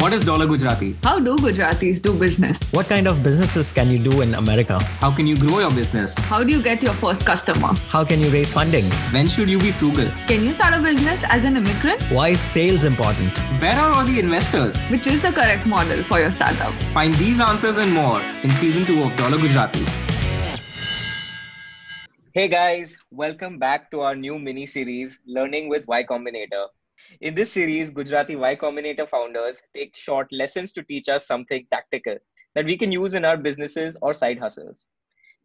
What is Dollar Gujarati? How do Gujaratis do business? What kind of businesses can you do in America? How can you grow your business? How do you get your first customer? How can you raise funding? When should you be frugal? Can you start a business as an immigrant? Why is sales important? Where are all the investors? Which is the correct model for your startup? Find these answers and more in season 2 of Dollar Gujarati. Hey guys, welcome back to our new mini series, Learning with Y Combinator. In this series, Gujarati Y Combinator founders take short lessons to teach us something tactical that we can use in our businesses or side hustles.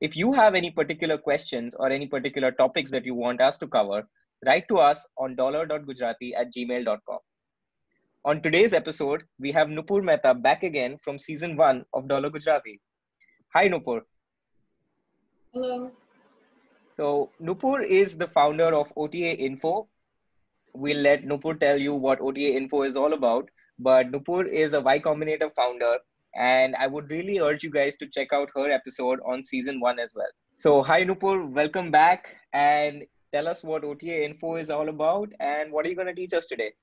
If you have any particular questions or any particular topics that you want us to cover, write to us on dollar.gujarati at gmail.com. On today's episode, we have Nupur Mehta back again from season one of Dollar Gujarati. Hi, Nupur. Hello. So, Nupur is the founder of OTA Info, we'll let Nupur tell you what OTA Info is all about. But Nupur is a Y Combinator founder, and I would really urge you guys to check out her episode on season one as well. So, hi Nupur, welcome back, and tell us what OTA Info is all about, and what are you going to teach us today?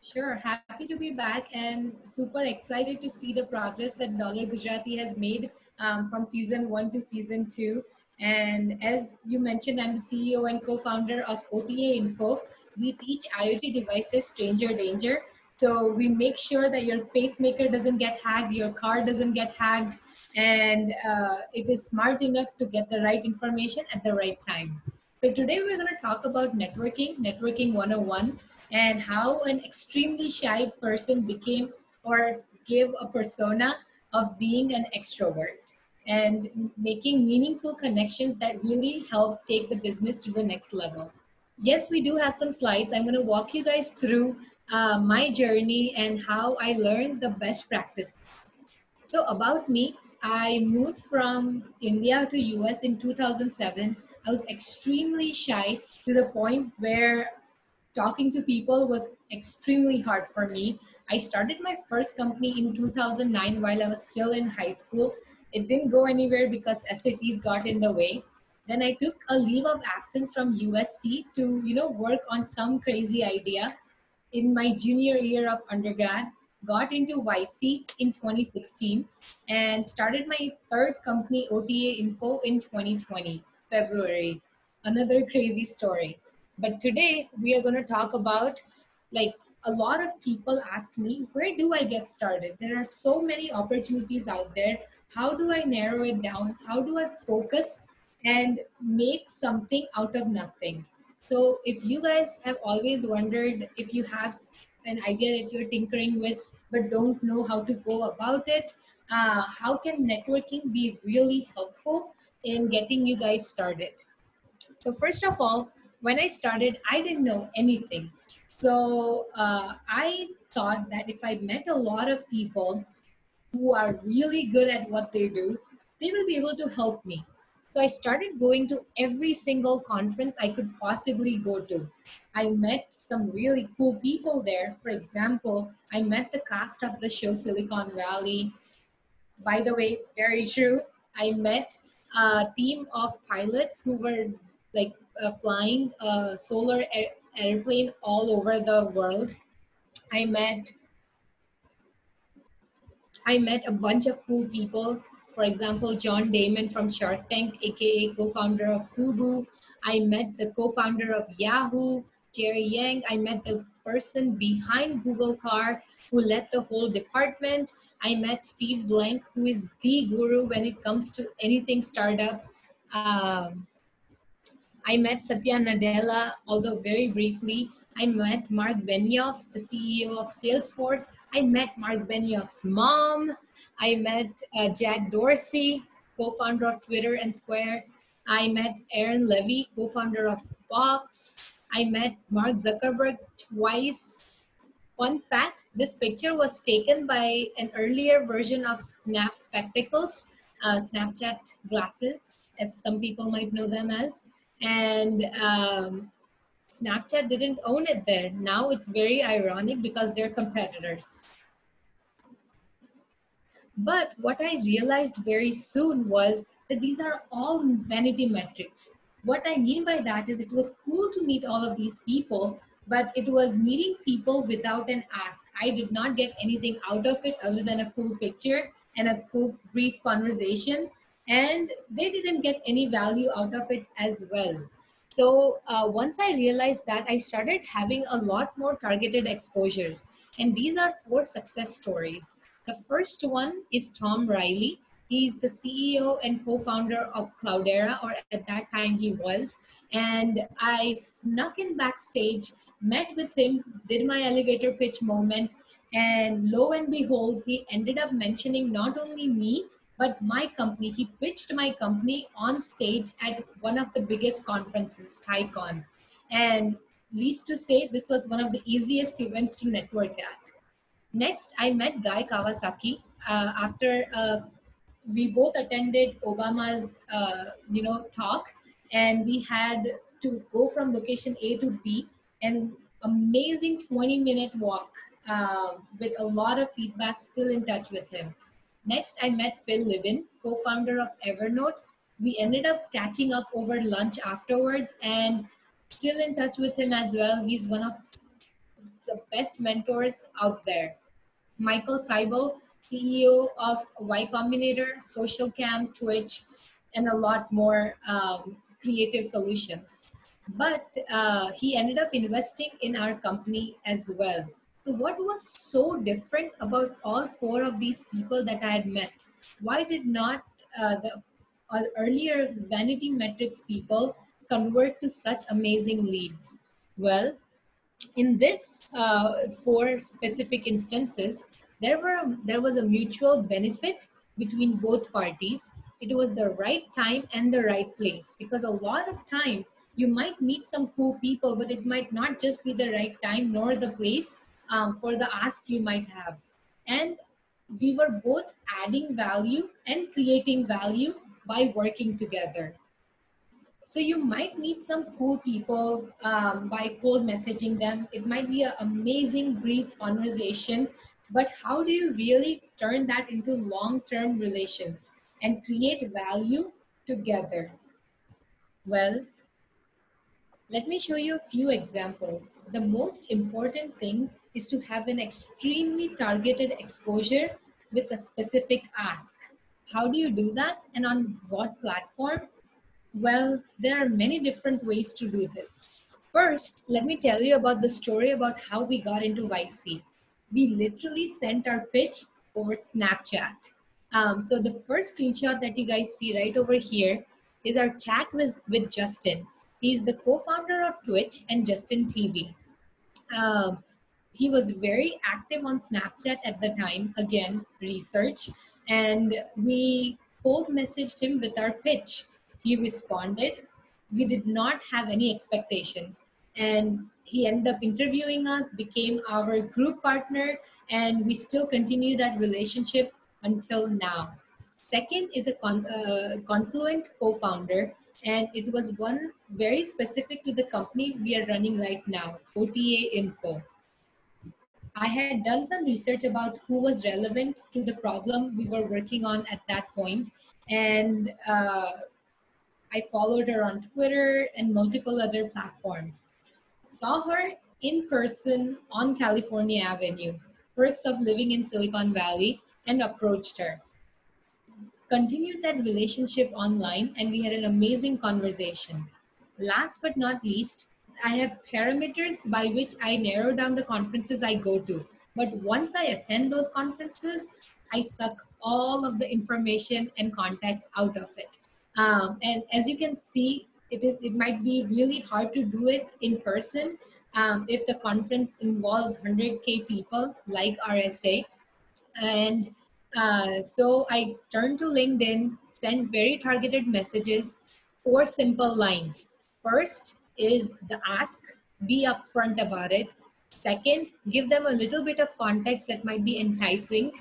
Sure, happy to be back and super excited to see the progress that Dollar Gujarati has made um, from season one to season two. And as you mentioned, I'm the CEO and co founder of OTA Info, we teach IoT devices stranger danger. So we make sure that your pacemaker doesn't get hacked, your car doesn't get hacked, and uh, it is smart enough to get the right information at the right time. So today we're going to talk about networking, networking 101, and how an extremely shy person became or gave a persona of being an extrovert and making meaningful connections that really help take the business to the next level yes, we do have some slides. I'm going to walk you guys through uh, my journey and how I learned the best practices. So about me, I moved from India to US in 2007. I was extremely shy to the point where talking to people was extremely hard for me. I started my first company in 2009 while I was still in high school. It didn't go anywhere because SATs got in the way. Then I took a leave of absence from USC to, you know, work on some crazy idea in my junior year of undergrad. Got into YC in 2016 and started my third company, OTA Info, in 2020, February. Another crazy story. But today we are going to talk about like a lot of people ask me, where do I get started? There are so many opportunities out there. How do I narrow it down? How do I focus and make something out of nothing. So if you guys have always wondered if you have an idea that you're tinkering with but don't know how to go about it, uh, how can networking be really helpful in getting you guys started? So first of all, when I started, I didn't know anything. So uh, I thought that if I met a lot of people who are really good at what they do, they will be able to help me. So I started going to every single conference I could possibly go to. I met some really cool people there. For example, I met the cast of the show Silicon Valley. By the way, very true. I met a team of pilots who were like uh, flying a solar air- airplane all over the world. I met I met a bunch of cool people for example, John Daymond from Shark Tank, aka co-founder of Fubu. I met the co-founder of Yahoo, Jerry Yang. I met the person behind Google Car who led the whole department. I met Steve Blank, who is the guru when it comes to anything startup. Um, I met Satya Nadella, although very briefly. I met Mark Benioff, the CEO of Salesforce. I met Mark Benioff's mom. I met uh, Jack Dorsey, co-founder of Twitter and Square. I met Aaron Levie, co-founder of Box. I met Mark Zuckerberg twice. Fun fact, this picture was taken by an earlier version of Snap Spectacles, uh, Snapchat glasses, as some people might know them as. And um, Snapchat didn't own it there. Now it's very ironic because they're competitors. But what I realized very soon was that these are all vanity metrics. What I mean by that is it was cool to meet all of these people, but it was meeting people without an ask. I did not get anything out of it other than a cool picture and a cool brief conversation. And they didn't get any value out of it as well. So uh, once I realized that, I started having a lot more targeted exposures. And these are four success stories. The first one is Tom Reilly. He's the CEO and co-founder of Cloudera, or at that time he was. And I snuck in backstage, met with him, did my elevator pitch moment, and lo and behold, he ended up mentioning not only me, but my company. He pitched my company on stage at one of the biggest conferences, TiECon. And least to say, this was one of the easiest events to network at. Next, I met Guy Kawasaki uh, after uh, we both attended Obama's, uh, you know, talk, and we had to go from location A to B, and amazing 20 minute walk uh, with a lot of feedback. Still in touch with him. Next, I met Phil Libin, co-founder of Evernote. We ended up catching up over lunch afterwards, and still in touch with him as well. He's one of the best mentors out there. Michael Seibel, CEO of Y Combinator, Social Cam, Twitch, and a lot more um, creative solutions. But uh, he ended up investing in our company as well. So, what was so different about all four of these people that I had met? Why did not uh, the uh, earlier vanity metrics people convert to such amazing leads? Well, in this uh, four specific instances, there were there was a mutual benefit between both parties. It was the right time and the right place because a lot of time you might meet some cool people, but it might not just be the right time nor the place um, for the ask you might have. And we were both adding value and creating value by working together. So you might meet some cool people um, by cold messaging them. It might be an amazing brief conversation, but how do you really turn that into long-term relations and create value together? Well, let me show you a few examples. The most important thing is to have an extremely targeted exposure with a specific ask. How do you do that and on what platform? Well, there are many different ways to do this. First, let me tell you about the story about how we got into YC. We literally sent our pitch over Snapchat. Um, so the first screenshot that you guys see right over here is our chat with, with Justin. He's the co-founder of Twitch and Justin TV. Um, he was very active on Snapchat at the time. Again, research. And we cold messaged him with our pitch. He responded. We did not have any expectations. And he ended up interviewing us, became our group partner, and we still continue that relationship until now. Second is a con- uh, Confluent co founder, and it was one very specific to the company we are running right now, OTA Info. I had done some research about who was relevant to the problem we were working on at that point, and uh, I followed her on Twitter and multiple other platforms. Saw her in person on California Avenue, perks of living in Silicon Valley, and approached her. Continued that relationship online, and we had an amazing conversation. Last but not least, I have parameters by which I narrow down the conferences I go to. But once I attend those conferences, I suck all of the information and contacts out of it. Um, and as you can see, it, it might be really hard to do it in person um, if the conference involves 100K people like RSA. And uh, so I turned to LinkedIn, sent very targeted messages, four simple lines. First, is the ask, be upfront about it. Second, give them a little bit of context that might be enticing.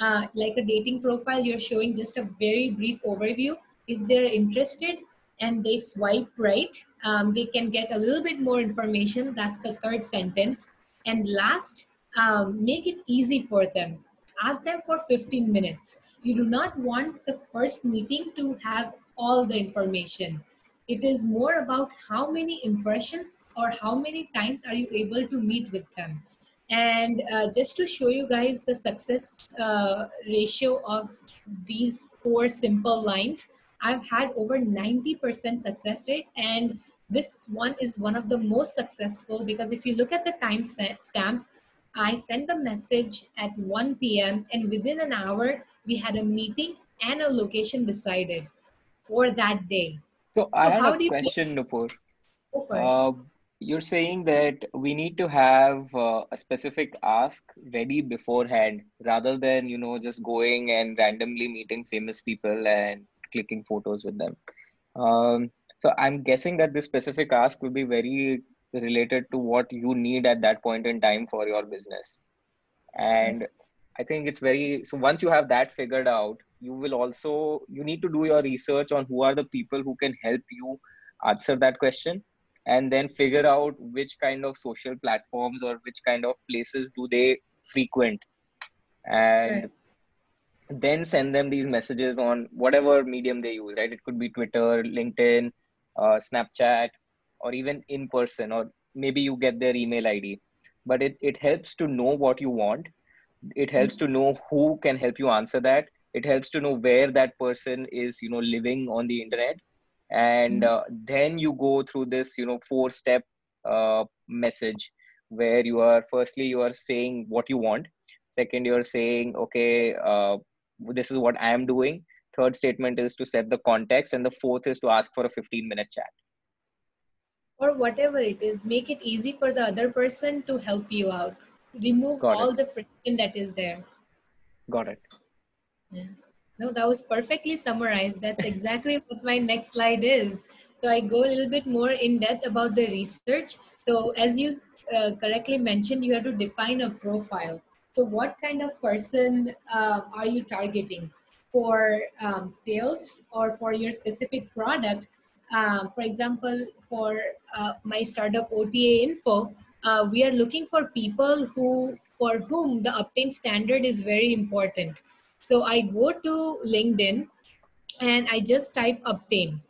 Uh, like a dating profile, you're showing just a very brief overview. If they're interested and they swipe right, um, they can get a little bit more information. That's the third sentence. And last, um, make it easy for them. Ask them for 15 minutes. You do not want the first meeting to have all the information it is more about how many impressions or how many times are you able to meet with them And uh, just to show you guys the success uh, ratio of these four simple lines, I've had over 90% success rate. And this one is one of the most successful because if you look at the time stamp, I sent the message at 1 p.m. and within an hour, we had a meeting and a location decided for that day. So, I have a question, Nupur. Uh, you're saying that we need to have uh, a specific ask ready beforehand rather than you know just going and randomly meeting famous people and clicking photos with them. Um, so i'm guessing that this specific ask will be very related to what you need at that point in time for your business. And i think it's very so once you have that figured out you will also you need to do your research on who are the people who can help you answer that question and then figure out which kind of social platforms or which kind of places do they frequent. And then send them these messages on whatever medium they use right? It could be twitter linkedin uh, snapchat or even in person or maybe you get their email id but it, it helps to know what you want. It helps mm-hmm. to know who can help you answer that. It helps to know where that person is you know living on the internet. And mm-hmm. uh, then you go through this you know four step uh, message where you are firstly you are saying what you want. Second you're saying okay uh, this is what i am doing third statement is to set the context and the fourth is to ask for a 15 minute chat or whatever it is make it easy for the other person to help you out remove got all it. the friction that is there got it yeah. No, that was perfectly summarized. That's exactly what my next slide is. So I go a little bit more in depth about the research. So as you uh, correctly mentioned, you have to define a profile. So what kind of person uh, are you targeting for um, sales or for your specific product? Um, for example, for uh, my startup OTA info, uh, we are looking for people who for whom the Uptane standard is very important. So I go to LinkedIn and I just type Uptane,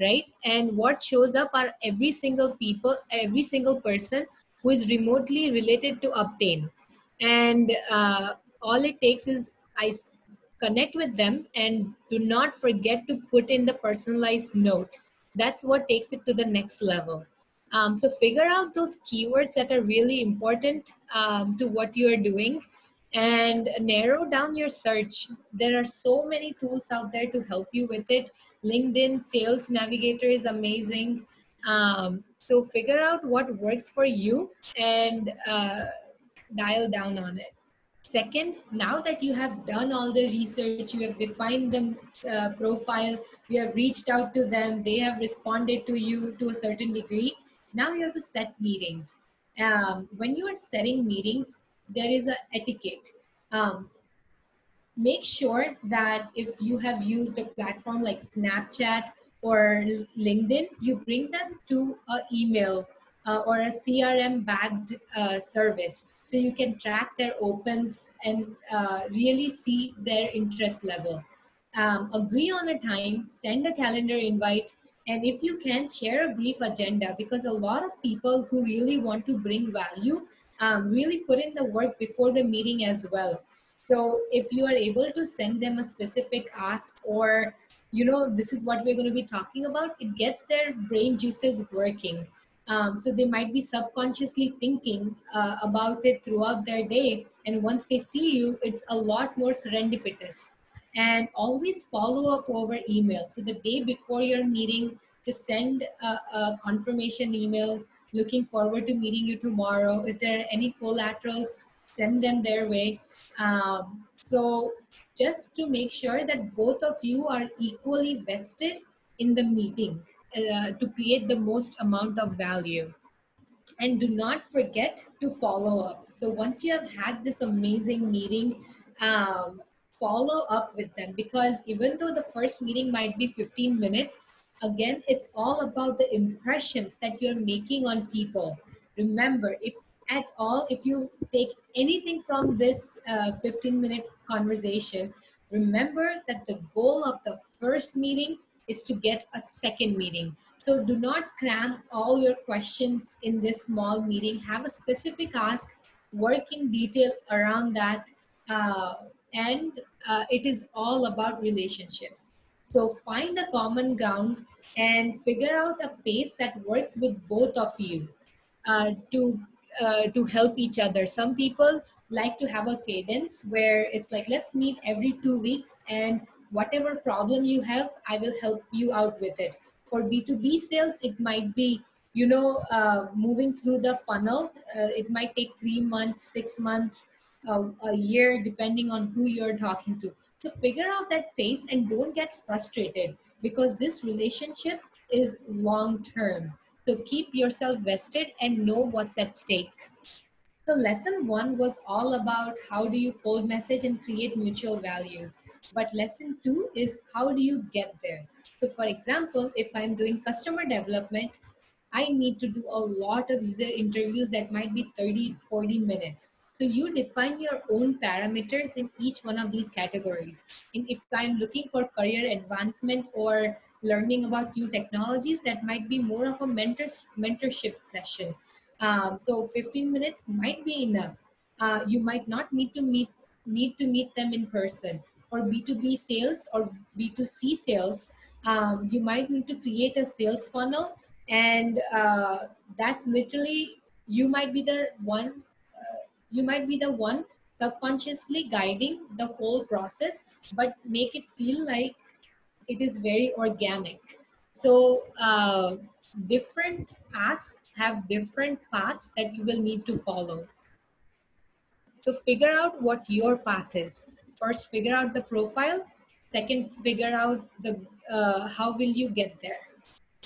right? And what shows up are every single people, every single person who is remotely related to Uptane. And uh, all it takes is I connect with them and do not forget to put in the personalized note. That's what takes it to the next level. Um, so figure out those keywords that are really important um, to what you are doing and narrow down your search. There are so many tools out there to help you with it. LinkedIn Sales Navigator is amazing. Um, so figure out what works for you and uh, dial down on it. Second, now that you have done all the research, you have defined the uh, profile, you have reached out to them, they have responded to you to a certain degree. Now you have to set meetings. Um, when you are setting meetings, there is a etiquette. Um, make sure that if you have used a platform like Snapchat or LinkedIn, you bring them to an email uh, or a CRM backed uh, service so you can track their opens and uh, really see their interest level. Um, agree on a time, send a calendar invite, and if you can, share a brief agenda because a lot of people who really want to bring value um, really put in the work before the meeting as well. So if you are able to send them a specific ask or, you know, this is what we're going to be talking about, it gets their brain juices working. Um, so they might be subconsciously thinking uh, about it throughout their day. And once they see you, it's a lot more serendipitous. And always follow up over email. So the day before your meeting, to send a, a confirmation email looking forward to meeting you tomorrow. If there are any collaterals, send them their way. Um, so just to make sure that both of you are equally vested in the meeting uh, to create the most amount of value. And do not forget to follow up. So once you have had this amazing meeting, um, follow up with them because even though the first meeting might be 15 minutes, again, it's all about the impressions that you're making on people. Remember, if at all, if you take anything from this uh, 15 minute conversation, remember that the goal of the first meeting is to get a second meeting. So do not cram all your questions in this small meeting. Have a specific ask work in detail around that uh, and uh, it is all about relationships so find a common ground and figure out a pace that works with both of you uh, to uh, to help each other some people like to have a cadence where it's like let's meet every two weeks and whatever problem you have i will help you out with it. For b2b sales it might be you know uh, moving through the funnel. Uh, it might take three months six months uh, a year depending on who you're talking to. So figure out that pace and don't get frustrated because this relationship is long term. So keep yourself vested and know what's at stake so lesson one was all about how do you cold message and create mutual values. But lesson two is how do you get there? So for example, if I'm doing customer development, I need to do a lot of user interviews that might be 30, 40 minutes. So you define your own parameters in each one of these categories. And if I'm looking for career advancement or learning about new technologies, that might be more of a mentors, mentorship session. Um, so 15 minutes might be enough. Uh, you might not need to meet need to meet them in person. For B2B sales or B2C sales, um, you might need to create a sales funnel, and uh, that's literally you might be the one. Uh, you might be the one subconsciously guiding the whole process, but make it feel like it is very organic. So uh, different asks have different paths that you will need to follow. So figure out what your path is. First, figure out the profile. Second, figure out the uh, how will you get there.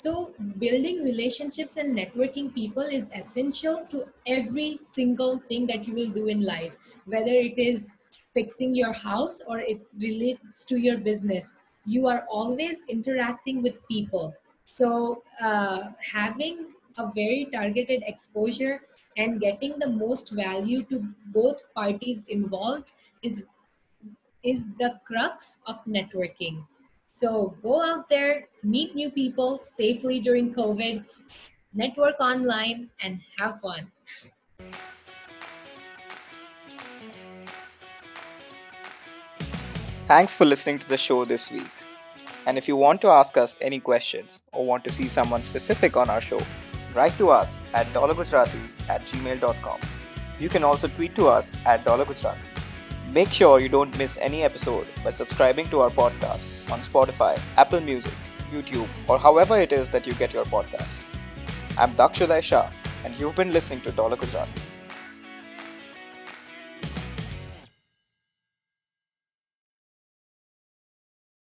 So building relationships and networking people is essential to every single thing that you will do in life, whether it is fixing your house or it relates to your business. You are always interacting with people. So uh, having a very targeted exposure and getting the most value to both parties involved is is the crux of networking so go out there meet new people safely during covid network online and have fun Thanks for listening to the show this week. And if you want to ask us any questions or want to see someone specific on our show, write to us at dollargujarati at gmail.com. You can also tweet to us at dollargujarati. Make sure you don't miss any episode by subscribing to our podcast on Spotify, Apple Music, YouTube, or however it is that you get your podcast. I'm Dakshaday Shah, and you've been listening to Dollar Gujarati.